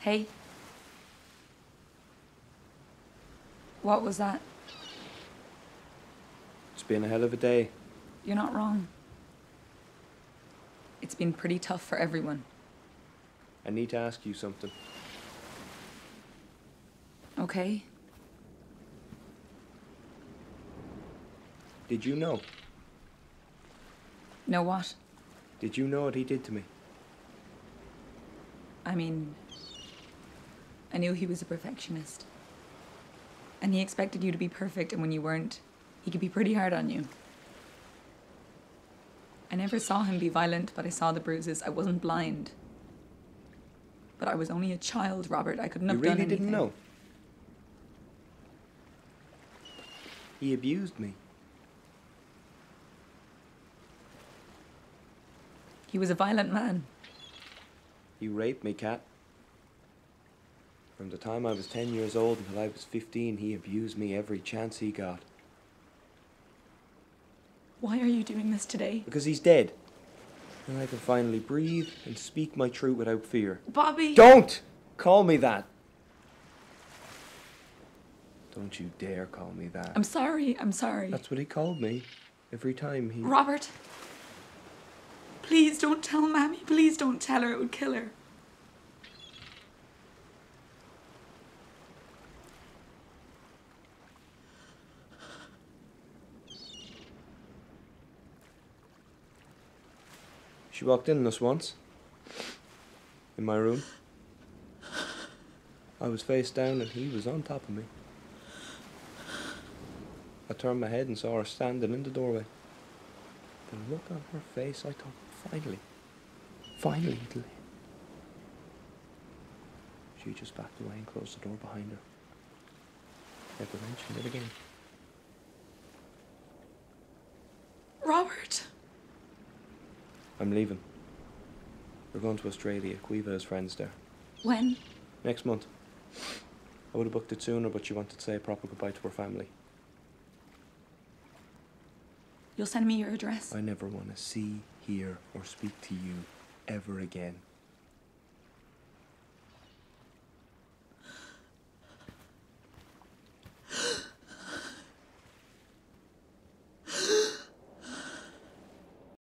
Hey. What was that? It's been a hell of a day. You're not wrong. It's been pretty tough for everyone. I need to ask you something. Okay? Did you know? Know what? Did you know what he did to me? I mean, I knew he was a perfectionist. And he expected you to be perfect, and when you weren't, he could be pretty hard on you. I never saw him be violent, but I saw the bruises. I wasn't blind. But I was only a child, Robert. I couldn't You have really done anything. You really didn't know? He abused me. He was a violent man. You raped me, Kat. From the time I was 10 years old until I was 15, he abused me every chance he got. Why are you doing this today? Because he's dead. And I can finally breathe and speak my truth without fear. Bobby! Don't call me that! Don't you dare call me that. I'm sorry, I'm sorry. That's what he called me. Every time he. Robert! Please don't tell Mammy. Please don't tell her. It would kill her. She walked in us once. In my room. I was face down and he was on top of me. I turned my head and saw her standing in the doorway. The look on her face, I thought, finally, finally. She just backed away and closed the door behind her. Never mentioned it again. Robert! I'm leaving. We're going to Australia. Quiva has friends there. When? Next month. I would have booked it sooner, but she wanted to say a proper goodbye to her family. You'll send me your address? I never want to see, hear, or speak to you ever again.